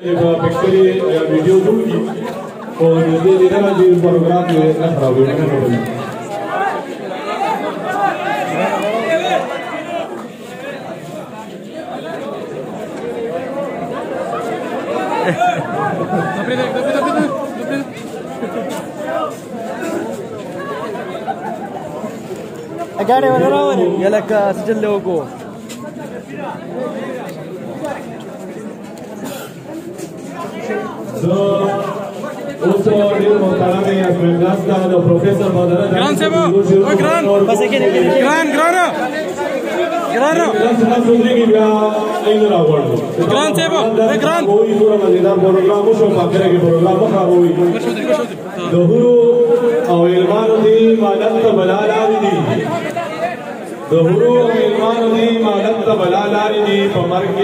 Actually, ja video drugi, bo ljudje delali v Barogradu je napravil, ne napravil. Dobri dan, dobri dan, dobri dan. अगाडि बढेर यहाँलाई सजिलो